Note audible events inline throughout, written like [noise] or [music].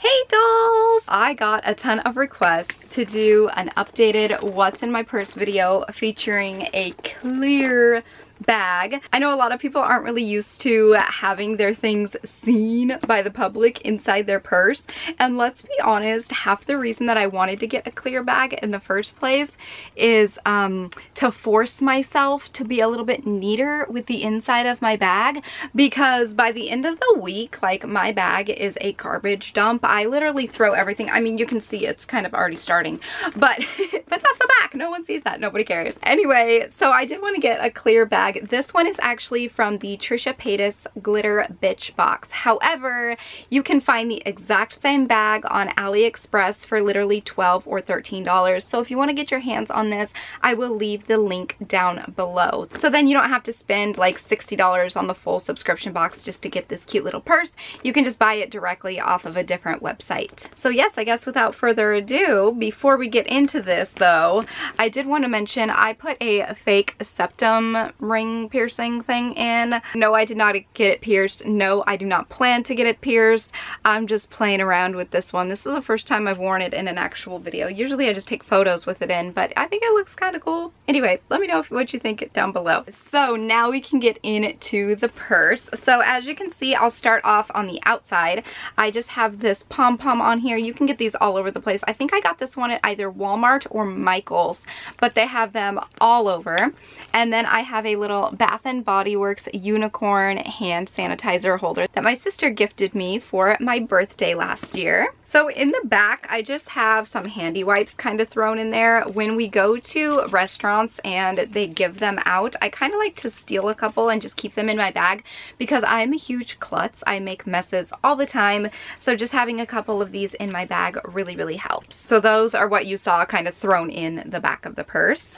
Hey dolls! I got a ton of requests to do an updated what's in my purse video featuring a clear bag. I know a lot of people aren't really used to having their things seen by the public inside their purse. And let's be honest, half the reason that I wanted to get a clear bag in the first place is um, to force myself to be a little bit neater with the inside of my bag because by the end of the week, like my bag is a garbage dump. I literally throw everything. I mean, you can see it's kind of already starting, but, [laughs] but that's the back. No one sees that. Nobody cares. Anyway, so I did want to get a clear bag bag. This one is actually from the Trisha Paytas Glitter Bitch box. However, you can find the exact same bag on AliExpress for literally 12 or $13. So if you want to get your hands on this, I will leave the link down below. So then you don't have to spend like $60 on the full subscription box just to get this cute little purse. You can just buy it directly off of a different website. So yes, I guess without further ado, before we get into this though, I did want to mention I put a fake septum ring ring piercing thing in. No, I did not get it pierced. No, I do not plan to get it pierced. I'm just playing around with this one. This is the first time I've worn it in an actual video. Usually I just take photos with it in, but I think it looks kind of cool. Anyway, let me know if, what you think down below. So now we can get into the purse. So as you can see, I'll start off on the outside. I just have this pom-pom on here. You can get these all over the place. I think I got this one at either Walmart or Michael's, but they have them all over. And then I have a little little Bath & Body Works unicorn hand sanitizer holder that my sister gifted me for my birthday last year. So in the back, I just have some handy wipes kind of thrown in there. When we go to restaurants and they give them out, I kind of like to steal a couple and just keep them in my bag because I'm a huge klutz. I make messes all the time. So just having a couple of these in my bag really, really helps. So those are what you saw kind of thrown in the back of the purse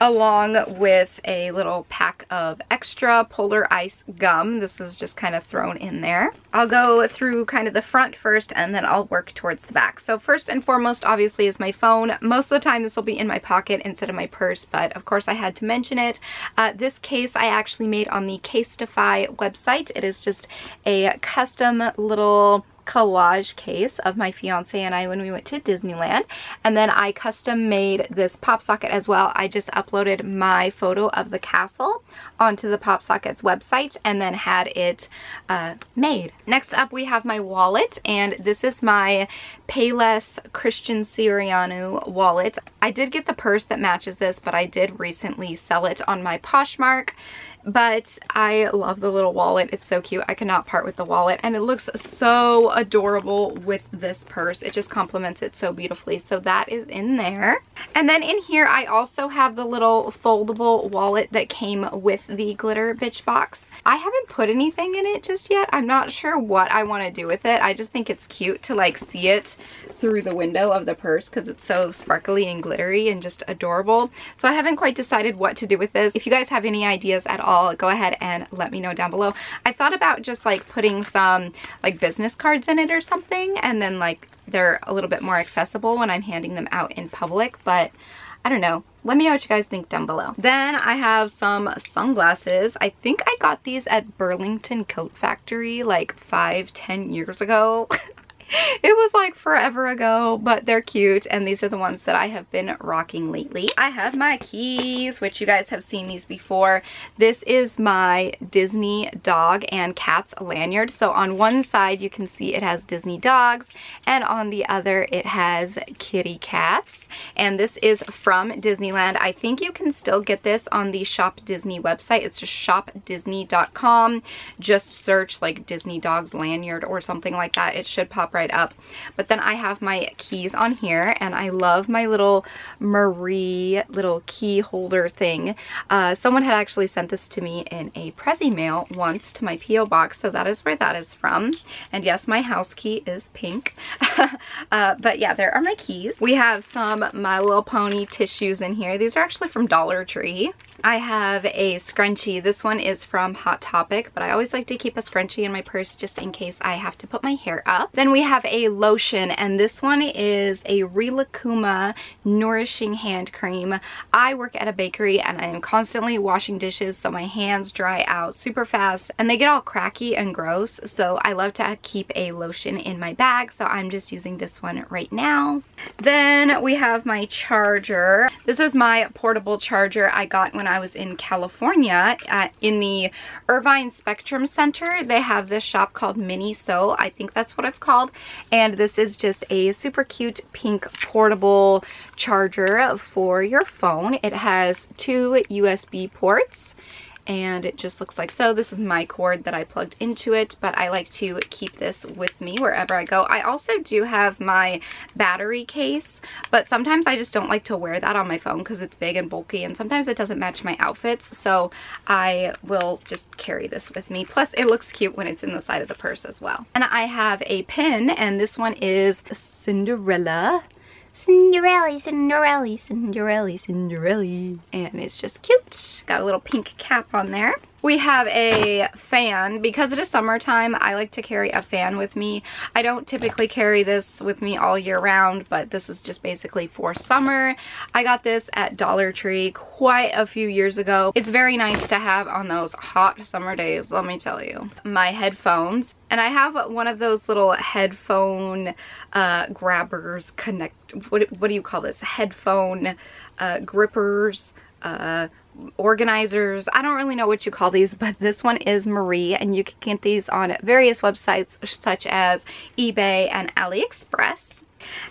along with a little pack of extra polar ice gum. This is just kind of thrown in there. I'll go through kind of the front first and then I'll work towards the back. So first and foremost obviously is my phone. Most of the time this will be in my pocket instead of my purse but of course I had to mention it. Uh, this case I actually made on the Casetify website. It is just a custom little collage case of my fiance and I when we went to Disneyland. And then I custom made this pop socket as well. I just uploaded my photo of the castle onto the pop socket's website and then had it uh, made. Next up we have my wallet and this is my Payless Christian Siriano wallet. I did get the purse that matches this but I did recently sell it on my Poshmark but I love the little wallet. It's so cute. I cannot part with the wallet and it looks so adorable with this purse. It just complements it so beautifully. So that is in there. And then in here I also have the little foldable wallet that came with the Glitter Bitch box. I haven't put anything in it just yet. I'm not sure what I want to do with it. I just think it's cute to like see it through the window of the purse because it's so sparkly and glittery and just adorable. So I haven't quite decided what to do with this. If you guys have any ideas at all all, go ahead and let me know down below. I thought about just like putting some like business cards in it or something and then like they're a little bit more accessible when I'm handing them out in public, but I don't know. Let me know what you guys think down below. Then I have some sunglasses. I think I got these at Burlington Coat Factory like five, ten years ago. [laughs] [laughs] it was like forever ago, but they're cute and these are the ones that I have been rocking lately. I have my keys, which you guys have seen these before. This is my Disney dog and cats lanyard. So on one side you can see it has Disney dogs and on the other it has kitty cats. And this is from Disneyland. I think you can still get this on the Shop Disney website. It's just shopdisney.com. Just search like Disney dogs lanyard or something like that. It should pop right right up. But then I have my keys on here and I love my little Marie little key holder thing. Uh, someone had actually sent this to me in a Prezi mail once to my P.O. box, so that is where that is from. And yes, my house key is pink. [laughs] uh, but yeah, there are my keys. We have some My Little Pony tissues in here. These are actually from Dollar Tree. I have a scrunchie. This one is from Hot Topic, but I always like to keep a scrunchie in my purse just in case I have to put my hair up. Then we have a lotion, and this one is a Rilakkuma Nourishing Hand Cream. I work at a bakery and I am constantly washing dishes so my hands dry out super fast and they get all cracky and gross. So I love to keep a lotion in my bag. So I'm just using this one right now. Then we have my charger. This is my portable charger I got when I was in California at, in the Irvine Spectrum Center. They have this shop called Miniso. I think that's what it's called. And this is just a super cute pink portable charger for your phone. It has two USB ports and it just looks like so. This is my cord that I plugged into it, but I like to keep this with me wherever I go. I also do have my battery case, but sometimes I just don't like to wear that on my phone because it's big and bulky, and sometimes it doesn't match my outfits, so I will just carry this with me. Plus, it looks cute when it's in the side of the purse as well. And I have a pin, and this one is Cinderella. Cinderella, Cinderella, Cinderella, Cinderella. And it's just cute. Got a little pink cap on there. We have a fan. Because it is summertime, I like to carry a fan with me. I don't typically carry this with me all year round, but this is just basically for summer. I got this at Dollar Tree quite a few years ago. It's very nice to have on those hot summer days, let me tell you. My headphones. And I have one of those little headphone uh, grabbers connect, what, what do you call this? Headphone uh, grippers, uh, organizers. I don't really know what you call these, but this one is Marie, and you can get these on various websites such as eBay and AliExpress.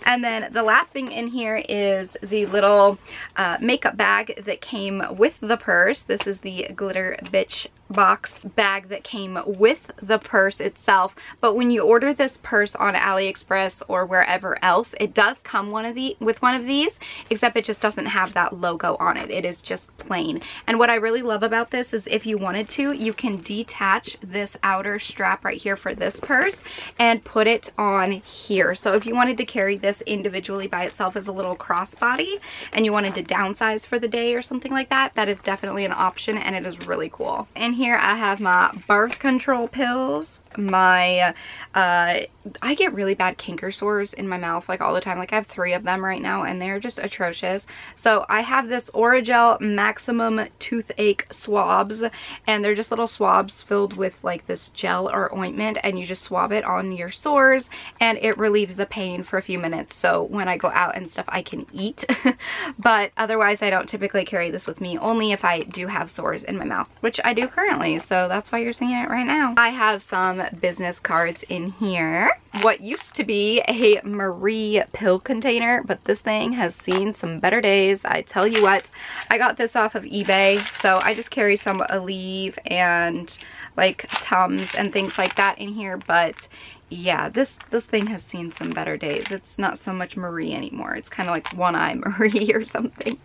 And then the last thing in here is the little uh, makeup bag that came with the purse. This is the Glitter Bitch box bag that came with the purse itself. But when you order this purse on AliExpress or wherever else it does come one of the with one of these except it just doesn't have that logo on it. It is just plain. And what I really love about this is if you wanted to you can detach this outer strap right here for this purse and put it on here. So if you wanted to carry this individually by itself as a little crossbody and you wanted to downsize for the day or something like that that is definitely an option and it is really cool. And here I have my birth control pills my uh i get really bad canker sores in my mouth like all the time. Like i have three of them right now and they're just atrocious. So i have this orajel maximum toothache swabs and they're just little swabs filled with like this gel or ointment and you just swab it on your sores and it relieves the pain for a few minutes. So when i go out and stuff i can eat. [laughs] But otherwise i don't typically carry this with me only if i do have sores in my mouth which i do currently. So that's why you're seeing it right now. I have some business cards in here. What used to be a Marie pill container, but this thing has seen some better days. I tell you what, I got this off of eBay, so I just carry some Aleve and like Tums and things like that in here, but yeah, this, this thing has seen some better days. It's not so much Marie anymore. It's kind of like One Eye [laughs] Marie or something.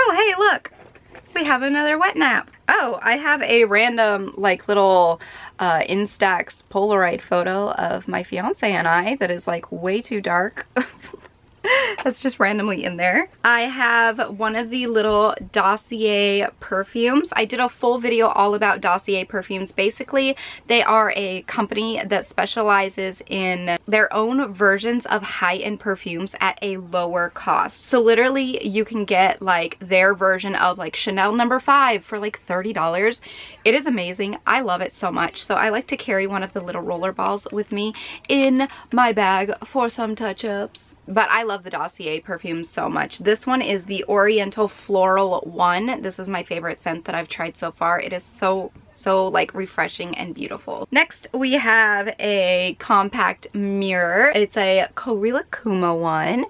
Oh, hey, look we have another wet nap. Oh, I have a random like little uh, Instax Polaroid photo of my fiance and I that is like way too dark. [laughs] [laughs] that's just randomly in there. I have one of the little Dossier perfumes. I did a full video all about Dossier perfumes. Basically, they are a company that specializes in their own versions of high-end perfumes at a lower cost. So literally, you can get like their version of like Chanel number 5 for like $30. It is amazing. I love it so much. So I like to carry one of the little roller balls with me in my bag for some touch-ups but I love the Dossier perfume so much. This one is the Oriental Floral one. This is my favorite scent that I've tried so far. It is so so like refreshing and beautiful. Next we have a compact mirror. It's a Kuma one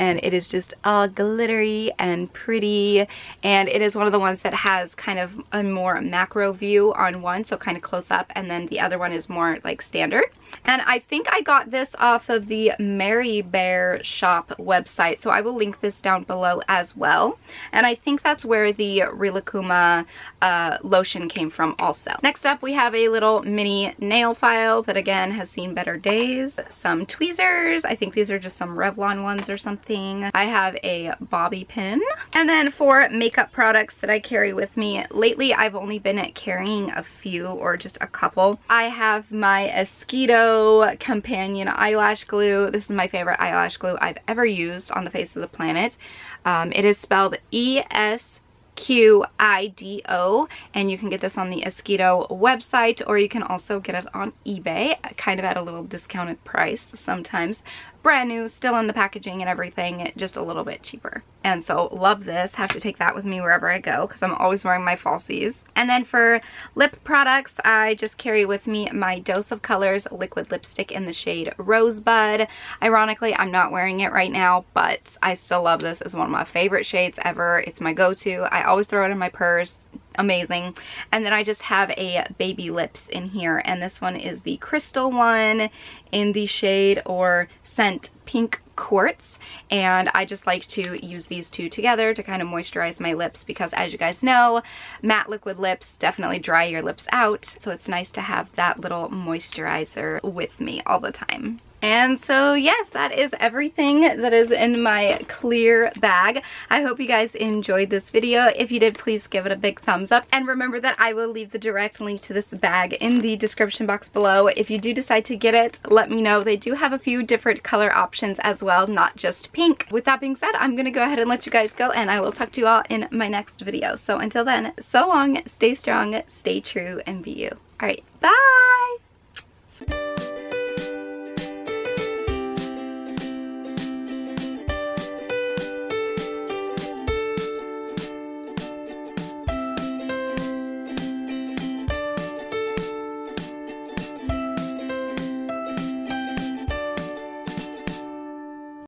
and it is just all glittery and pretty and it is one of the ones that has kind of a more macro view on one so kind of close up and then the other one is more like standard and I think I got this off of the Mary Bear shop website so I will link this down below as well and I think that's where the Rilakkuma uh, lotion came from also. Next up we have a little mini nail file that again has seen better days. Some tweezers, I think these are just some Revlon ones or something I have a bobby pin. And then for makeup products that I carry with me, lately I've only been carrying a few or just a couple. I have my Esqido Companion Eyelash Glue. This is my favorite eyelash glue I've ever used on the face of the planet. Um, it is spelled E-S Q-I-D-O and you can get this on the Esqido website or you can also get it on eBay kind of at a little discounted price sometimes brand new, still in the packaging and everything, just a little bit cheaper. And so love this, have to take that with me wherever I go because I'm always wearing my falsies. And then for lip products, I just carry with me my Dose of Colors liquid lipstick in the shade Rosebud. Ironically, I'm not wearing it right now, but I still love this. It's one of my favorite shades ever. It's my go-to. I always throw it in my purse amazing. And then I just have a baby lips in here. And this one is the crystal one in the shade or scent Pink Quartz. And I just like to use these two together to kind of moisturize my lips because as you guys know, matte liquid lips definitely dry your lips out. So it's nice to have that little moisturizer with me all the time. And so yes, that is everything that is in my clear bag. I hope you guys enjoyed this video. If you did, please give it a big thumbs up. And remember that I will leave the direct link to this bag in the description box below. If you do decide to get it, let me know. They do have a few different color options as well, not just pink. With that being said, I'm gonna go ahead and let you guys go and I will talk to you all in my next video. So until then, so long, stay strong, stay true, and be you. All right, bye!